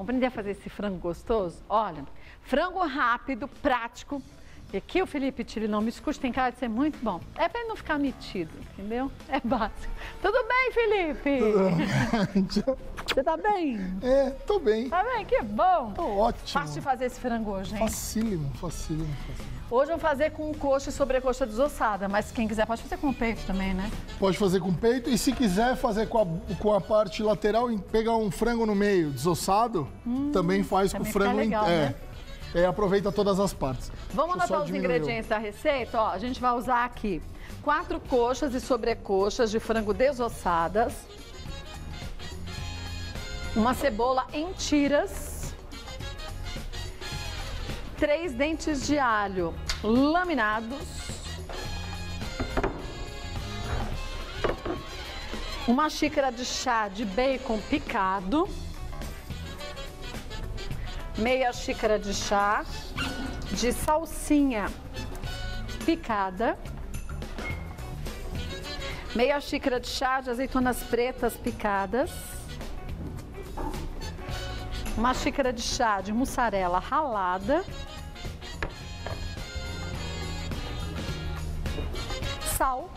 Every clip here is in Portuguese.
Vamos aprender a fazer esse frango gostoso? Olha, frango rápido, prático. E aqui o Felipe Tille não me escute, tem cara de ser muito bom. É para ele não ficar metido, entendeu? É básico. Tudo bem, Felipe? Tudo. Você tá bem? É, tô bem. Tá bem, que bom. Tô ótimo. Fácil de fazer esse frango hoje, hein? Facílimo, facílimo, facílimo. Hoje vamos fazer com coxa e sobrecoxa desossada, mas quem quiser pode fazer com o peito também, né? Pode fazer com peito e se quiser fazer com a, com a parte lateral, e pegar um frango no meio desossado, também faz com o frango legal, inteiro. né? É, aproveita todas as partes. Vamos anotar os diminuir ingredientes da receita? Ó, a gente vai usar aqui quatro coxas e sobrecoxas de frango desossadas, uma cebola em tiras, três dentes de alho laminados, uma xícara de chá de bacon picado, meia xícara de chá de salsinha picada, meia xícara de chá de azeitonas pretas picadas, uma xícara de chá de mussarela ralada, sal,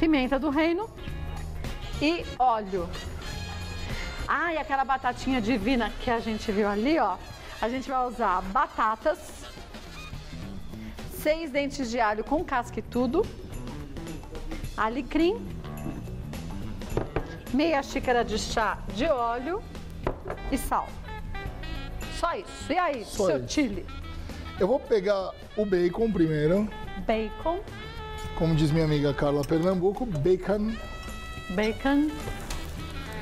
pimenta do reino e óleo. Ah, e aquela batatinha divina que a gente viu ali, ó. A gente vai usar batatas, seis dentes de alho com casca e tudo, alecrim, meia xícara de chá de óleo e sal. Só isso. E aí, Só seu isso. chile? Eu vou pegar o bacon primeiro. Bacon, Como diz minha amiga Carla Pernambuco, bacon. bacon,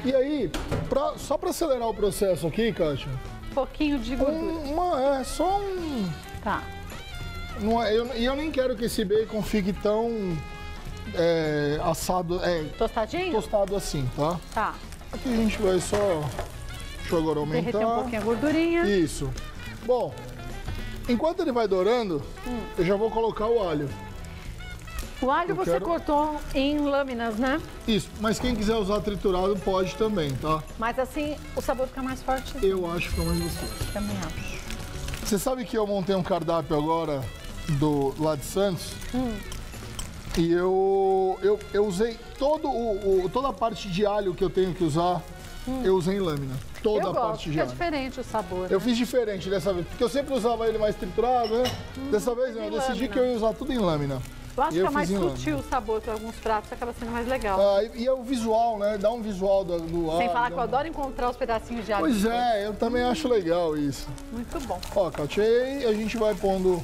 E aí, pra- só para acelerar o processo aqui, Kátia, pouquinho de gordura. um- uma, é só um. Tá. Não é- eu, e eu nem quero que esse bacon fique tão é, assado, é, Tostadinho? tostado assim, tá? Tá. Aqui a gente vai só. Deixa eu agora aumentar. Derreter um pouquinho a gordurinha. Isso. Bom, enquanto ele vai dourando, Hum. eu já vou colocar o alho. O alho Eu você quero- cortou em lâminas, né? Isso, mas quem quiser usar triturado pode também, tá? Mas assim o sabor fica mais forte. Eu acho que fica mais gostoso. Também acho. Você sabe que eu montei um cardápio agora do lá de Santos? Hum. E eu, eu, eu usei todo o, o- toda a parte de alho que eu tenho que usar, eu usei em lâmina. Toda Hum. eu a gosto, parte de é alho. diferente o sabor. Eu né? fiz diferente dessa vez, porque eu sempre usava ele mais triturado, né? Dessa vez não, eu Hum, decidi lâmina. que eu ia usar tudo em lâmina. Eu acho E que é mais sutil o sabor para alguns pratos, acaba sendo mais legal. Ah, e, e é o visual, né? Dá um visual do, do Sem alho, falar que eu um- adoro encontrar os pedacinhos de alho. Pois é, eu também acho legal isso. Muito bom. Ó, aí a gente vai pondo.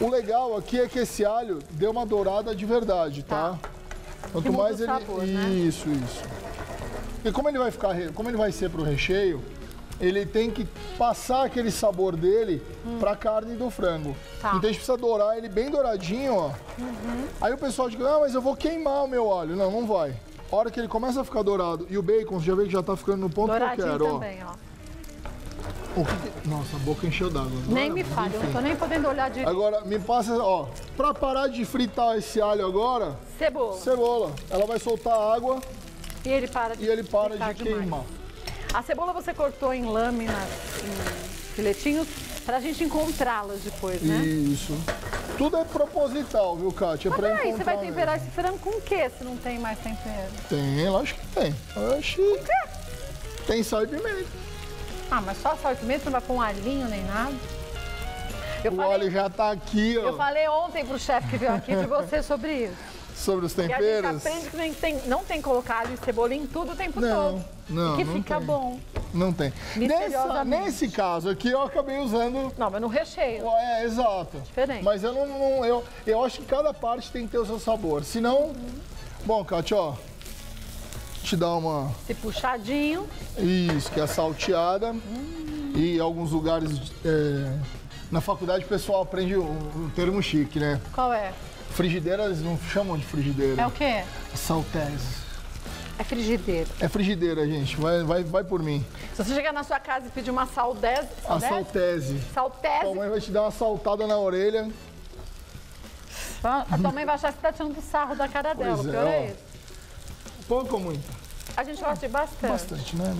O legal aqui é que esse alho deu uma dourada de verdade, tá? Quanto Que muda mais o ele. sabor, né? Isso, isso. E como ele vai ficar, como ele vai ser pro recheio, ele tem que passar aquele sabor dele pra carne do frango. Hum. Tá. Então a gente precisa dourar ele bem douradinho, ó. Uhum. Aí o pessoal diz, ah, mas eu vou queimar o meu óleo. Não, não vai. A hora que ele começa a ficar dourado e o bacon, você já vê que já tá ficando no ponto que eu Douradinho quero, ó. também, ó. O que Nossa, a boca encheu d'água. Nem me fale, eu não tô nem podendo olhar direito. Agora, me passa, ó, pra parar de fritar esse alho agora, Cebola. cebola, ela vai soltar água E ele para de e ele para fritar de demais. A cebola você cortou em lâminas, em filetinhos, pra gente encontrá-las depois, né? Isso. Tudo é proposital, viu, Kátia? É Mas pra peraí, você vai temperar esse frango com o quê se não tem mais tempero? mesmo. Tem, lógico que tem. Oxi. Tem sal e pimenta. Ah, mas só sal e pimenta, não vai pôr um alhinho nem nada? Eu o falei, óleo já tá aqui, ó, eu falei ontem pro chefe que veio aqui de você sobre isso. Sobre os E a gente temperos. aprende que nem tem, não tem e cebola em tudo o tempo Não, todo. não, E que não fica tem. bom. Não tem. Nessa, nesse caso aqui, eu acabei usando Não, mas no recheio. É, exato. Diferente. Mas eu não, não- eu, eu acho que cada parte tem que ter o seu sabor. Senão. Bom, Kátia, ó. Te dá uma. Esse puxadinho. Isso, que é salteada. E em alguns lugares. é, na faculdade o pessoal aprende o, o termo chique, né? Qual é? Frigideira eles não chamam de frigideira. É o quê? Saltese. É frigideira. É frigideira, gente. Vai, vai, vai por mim. Se você chegar na sua casa e pedir uma saldese, A saldese? saltese. saltese, Tua mãe vai te dar uma saltada na orelha. a tua mãe vai achar que você tá tirando sarro da cara dela. Pois o é, pior é, isso. Pouco ou muito? A gente gosta de bastante. Bastante, né?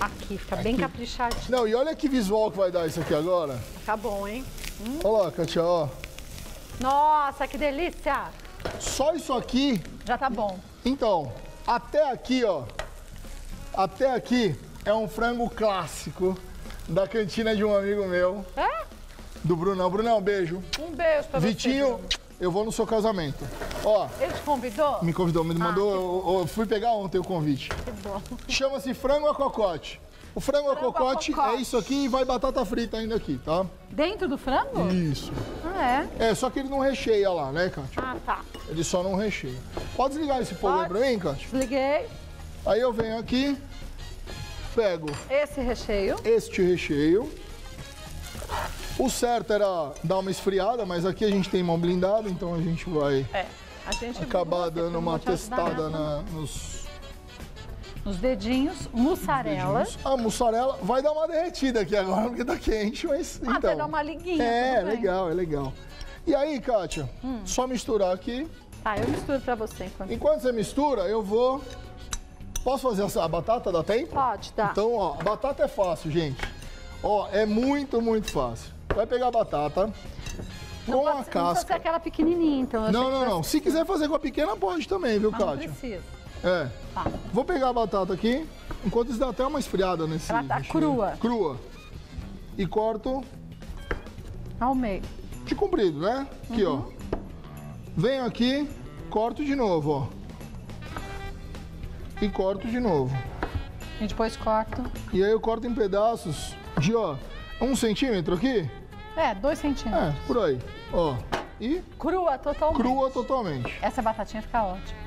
Aqui, fica bem caprichadinho. Não, e olha que visual que vai dar isso aqui agora. Fica bom, hein? Olha lá, Katia, ó. Nossa, que delícia! Só isso aqui, Já tá bom. então, até aqui, ó. Até aqui é um frango clássico da cantina de um amigo meu, É? do Brunão. Brunão, beijo. Um beijo pra Vitinho, você. Eu vou no seu casamento. Ó, Ele te convidou? me convidou, me mandou, eu, eu fui pegar ontem o convite. Que bom. Chama-se frango a cocote. O frango, a cocote, cocote. é isso aqui e vai batata frita ainda aqui, tá? Dentro do frango? Isso. Ah, é? É, só que ele não recheia lá, né, Kátia? Ah, tá. Ele só não recheia. Pode desligar esse fogo pra mim, Kátia? Desliguei. Aí eu venho aqui, pego Esse recheio. este recheio. O certo era dar uma esfriada, mas aqui a gente tem mão blindada, então a gente vai É. A gente acabar dando uma testada na- nos Nos dedinhos, mussarela. dedinhos. A mussarela vai dar uma derretida aqui agora, porque tá quente, mas Ah, então... vai dar uma liguinha. É, legal, é legal. E aí, Kátia, só misturar aqui. Tá, eu misturo pra você enquanto. Enquanto você mistura, eu vou... Posso fazer essa- a batata? Dá tempo? Pode, tá. Então, ó, a batata é fácil, gente. Ó, é muito, muito fácil. Vai pegar a batata com Não a pode- Não precisa ser casca. aquela pequenininha, então. Não, não, não. Se quiser fazer com a pequena, pode também, viu, Mas não Kátia? precisa. É. Tá. Vou pegar a batata aqui, enquanto isso dá até uma esfriada nesse... Ela tá crua. Crua. E corto Ao meio. de comprido, né? Aqui, Uhum. ó. Venho aqui, corto de novo, ó. E corto de novo. E depois corto. E aí eu corto em pedaços de, ó, um centímetro aqui. É, dois centímetros. É, por aí. Ó. E Crua totalmente. crua totalmente. Essa batatinha fica ótima.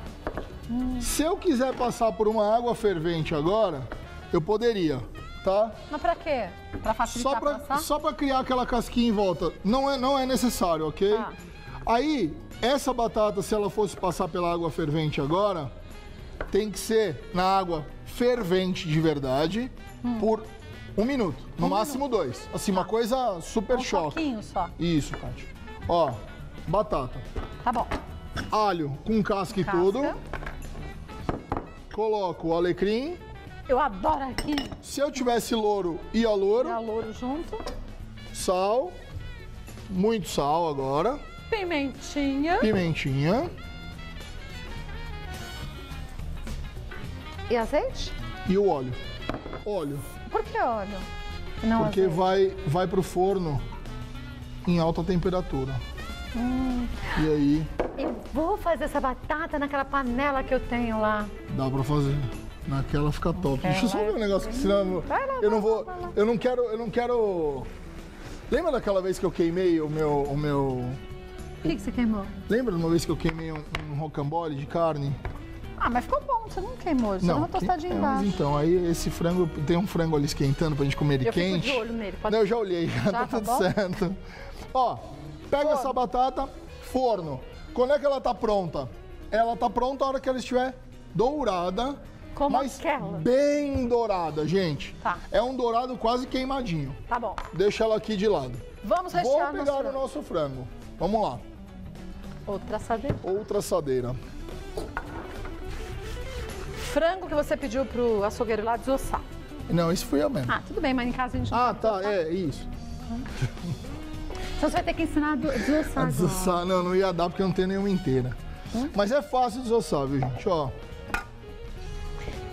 Se eu quiser passar por uma água fervente agora, eu poderia, tá? Mas pra quê? Pra facilitar Só pra, passar? só pra criar aquela casquinha em volta. Não é, não é necessário, ok? Tá. Aí, essa batata, se ela fosse passar pela água fervente agora, tem que ser na água fervente de verdade Hum. por um minuto. No máximo dois. Assim, uma coisa super Um choque. pouquinho só. Isso, Kátia. Ó, batata. Tá bom. Alho com casca e Casca. tudo. Coloco o alecrim. Eu adoro aqui. Se eu tivesse louro, ia louro. Dá louro junto. Sal. Muito sal agora. Pimentinha. Pimentinha. E azeite? E o óleo. Óleo. Por que óleo? Não Porque azeite. vai, vai pro forno em alta temperatura. Hum. E aí E vou fazer essa batata naquela panela que eu tenho lá. dá pra fazer. Naquela fica top. Deixa eu só ver um negócio que senão eu, não- Vai lá, eu não vou. lá. Eu não quero. Eu não quero. Lembra daquela vez que eu queimei o meu. O meu O que, que você queimou? lembra de uma vez que eu queimei um, um rocambole de carne? Ah, mas ficou bom. Você não queimou. Você deu uma tostadinha que- mas embaixo. Então, aí esse frango. Tem um frango ali esquentando pra gente comer ele Eu quente. de olho nele. Pode... Não, eu já olhei, já, tá, tá tudo bom? certo. Ó, pega essa batata, forno. Quando é que ela tá pronta? Ela tá pronta a hora que ela estiver dourada. Como mas aquela. bem dourada, gente. Tá. É um dourado quase queimadinho. Tá bom. Deixa ela aqui de lado. Vamos Vou rechear pegar nosso o nosso frango. Vamos lá. Outra assadeira. Outra assadeira. Frango que você pediu pro açougueiro lá desossar. Não, isso fui eu mesmo. Ah, tudo bem, mas em casa a gente não Ah, tá, é, isso. Então você vai ter que ensinar a desossar agora. Desossar, não, não ia dar porque eu não tenho nenhuma inteira. Hum? Mas é fácil desossar, viu, gente? Ó,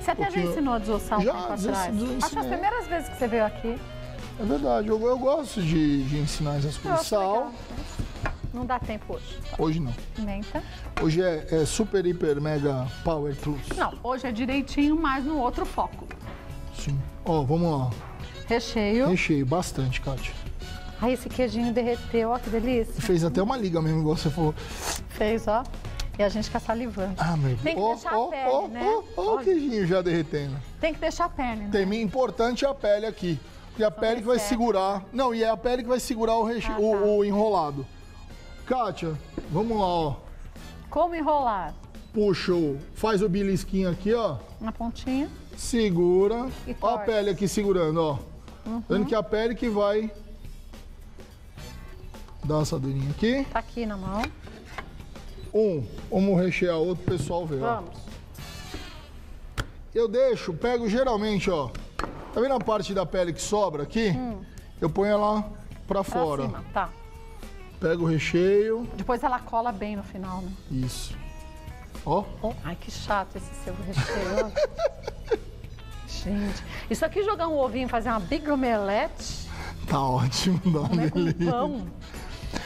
Você até já pouquinho- ensinou a desossar um Já, tempo atrás. Acho que as primeiras vezes que você veio aqui. é verdade, eu, eu gosto de, de ensinar essas coisas. Sal. Não dá tempo hoje. hoje não. Pimenta. Hoje é, é super, hiper, mega power plus. Não, hoje é direitinho, mas no outro foco. Sim. Ó, vamos lá. Recheio. Recheio bastante, Kátia. Ai, esse queijinho derreteu, ó que delícia. Fez até uma liga mesmo, igual você falou. Fez, ó. E a gente fica salivando. Ah, meu Tem que Ó, deixar a ó, pele, ó, né? ó, ó o queijinho já derretendo. Tem que deixar a pele, né? Tem importante é a pele aqui. Porque a pele que vai certo. segurar. Não, e é a pele que vai segurar o, reche... Ah, o, tá. o enrolado. Kátia, vamos lá, ó. Como enrolar? Puxa, o- faz o belisquinho aqui, ó. Na pontinha. Segura. E Ó a pele aqui segurando, ó. Uhum. Vendo que é a pele que vai dar uma assadeirinha aqui. Tá aqui na mão. Um, vamos rechear outro, o pessoal vê, ó. Vamos. Eu deixo, pego geralmente, ó, Tá vendo a parte da pele que sobra aqui? Eu ponho ela pra Pra fora. cima, tá. Pego o recheio. Depois ela cola bem no final, né? Isso. Ó, ó. Ai, que chato esse seu recheio. Gente, isso aqui jogar um ovinho e fazer uma big omelete, Tá ótimo, dá uma com delícia. pão.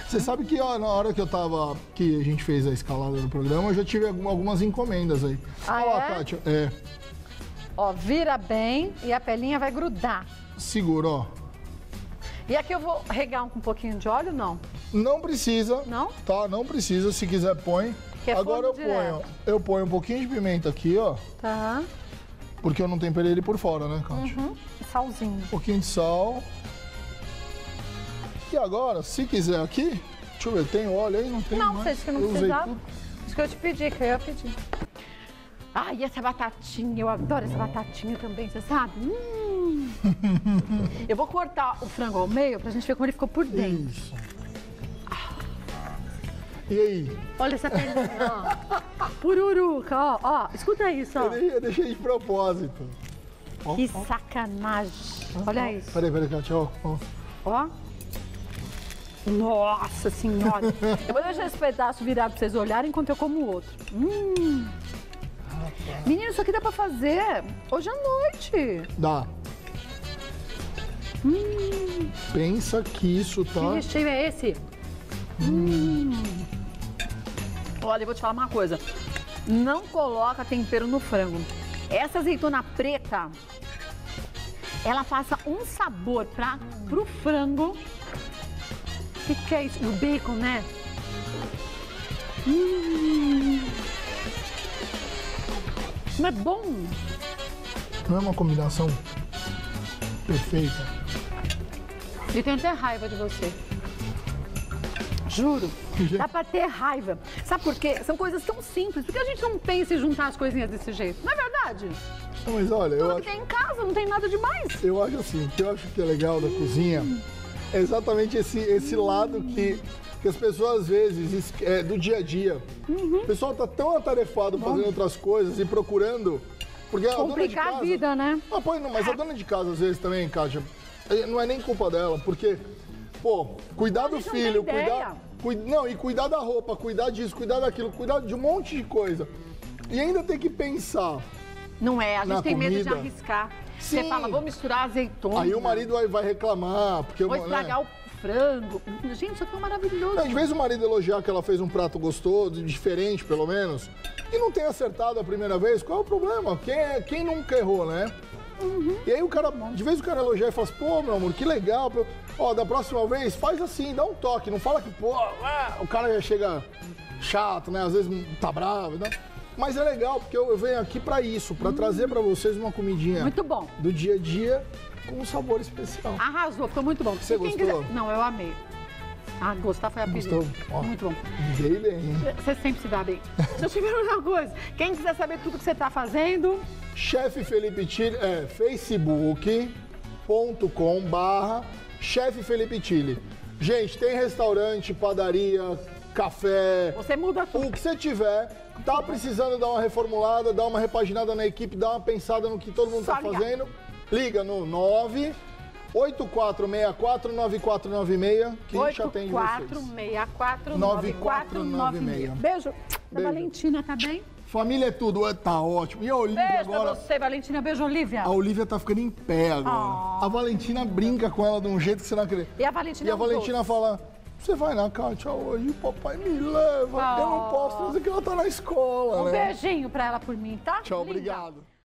Você sabe que ó, na hora que eu tava. que a gente fez a escalada do programa, eu já tive algum- algumas encomendas aí. Ah, Olha lá, é? Kátia. É. Ó, vira bem e a pelinha vai grudar. Segura, ó. E aqui eu vou regar um, com um pouquinho de óleo, não? Não precisa. Não? Tá, não precisa. Se quiser, põe. Que é Agora eu forno ponho. direto. Eu ponho um pouquinho de pimenta aqui, ó. Tá. Porque eu não temperei ele por fora, né, Kátia? Uhum. Salzinho. Um pouquinho de sal. E agora, se quiser aqui, deixa eu ver, tem óleo aí? Não tem Não, mais. você disse que não eu precisava. Isso que eu te pedi, que eu ia pedir. Ah, e essa batatinha, eu adoro essa batatinha também, você sabe? Hum. eu vou cortar o frango ao meio pra gente ver como ele ficou por dentro. Isso. E aí? Olha essa pelinha, ó. Pururuca, ó, ó. Escuta isso, ó. Eu deixei, eu deixei de propósito. Que ó. sacanagem. Olha isso, Peraí, peraí, Kátia, ó. ó. ó. Nossa senhora. Eu vou deixar esse pedaço virar pra vocês olharem enquanto eu como o outro. Hum. Menino, isso aqui dá pra fazer hoje à noite. Dá. Pensa que isso Que tá. recheio é esse? Hum. Olha, eu vou te falar uma coisa. Não coloca tempero no frango. Essa azeitona preta, ela passa um sabor pra, pro frango. O que, que é isso? O bacon, né? Hum. Não é bom? Não é uma combinação perfeita. Eu tenho até raiva de você. Juro. Dá pra ter raiva. Sabe por quê? São coisas tão simples. Por que a gente não pensa em juntar as coisinhas desse jeito? Não é verdade? Não, mas olha, eu Tudo acho, que tem em casa, não tem nada demais. eu acho assim, o que eu acho que é legal da cozinha é exatamente esse, esse lado que, que as pessoas às vezes, é, do dia a dia. Uhum. O pessoal tá tão atarefado fazendo outras coisas e procurando. Porque a dona de Complicar casa, a vida, né? Ah, pô, não, mas a dona de casa, às vezes, também, Kátia, eh, não é nem culpa dela, porque, pô, cuidar do filho, cuidar. cui- não, e cuidar da roupa, cuidar disso, cuidar daquilo, cuidar de um monte de coisa. E ainda tem que pensar. Não é, a gente tem medo de comida. arriscar. Sim. Você fala, vou misturar azeitona. Aí o marido vai, vai reclamar, porque Vou né? estragar o frango. Gente, isso aqui é maravilhoso. Não, de vez o marido elogiar que ela fez um prato gostoso, diferente pelo menos, e não tem acertado a primeira vez, qual é o problema? Quem, é- quem nunca errou, né? E aí o cara, de vez o cara elogiar e fala assim, pô, meu amor, que legal. Ó, da próxima vez, faz assim, dá um toque, não fala que, pô, ah, o cara já chega chato, né? Às vezes tá bravo, né? Mas é legal, porque eu, venho aqui pra isso, pra trazer pra vocês uma comidinha Muito bom. do dia a dia com um sabor especial. Arrasou, ficou muito bom. Você gostou? quiser- Não, eu amei. Ah, gostar foi a. Gostou? Ó. Muito bom. Dei bem? Você sempre se dá bem. Deixa eu te uma coisa. Quem quiser saber tudo que você tá fazendo, Chefe Felipe Chile é facebook.com barra Chefe Felipe Chile. Gente, tem restaurante, padaria, café, você muda tudo. o que você tiver. Tá precisando dar uma reformulada, dar uma repaginada na equipe, dar uma pensada no que todo mundo Só tá ligar. fazendo. Liga no 9 8464-9496 que a gente atende vocês. 8464 9496. Beijo. Da Beijo. Valentina, tá bem? Família é tudo, tá ótimo. E a Olivia Beijo agora... pra você, Valentina. Beijo, Olivia. A Olivia tá ficando em pé agora. A Valentina brinca com ela de um jeito que você não acredita. E a Valentina E a é Valentina doce. fala: Você vai na Kátia hoje? Papai me leva. Eu não Oh. posso trazer que ela tá na escola, Um né? beijinho pra ela por mim, tá? Tchau, Linda. obrigado.